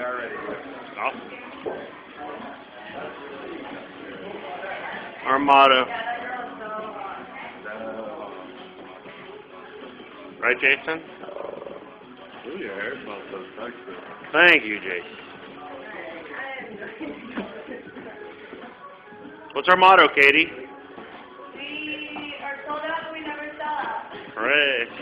are ready. Oh. Awesome. Our motto. Right, Jason? Ooh, your hair smells so sexy. Thank you, Jason. What's our motto, Katie? We are sold out, we never sell out. Hooray.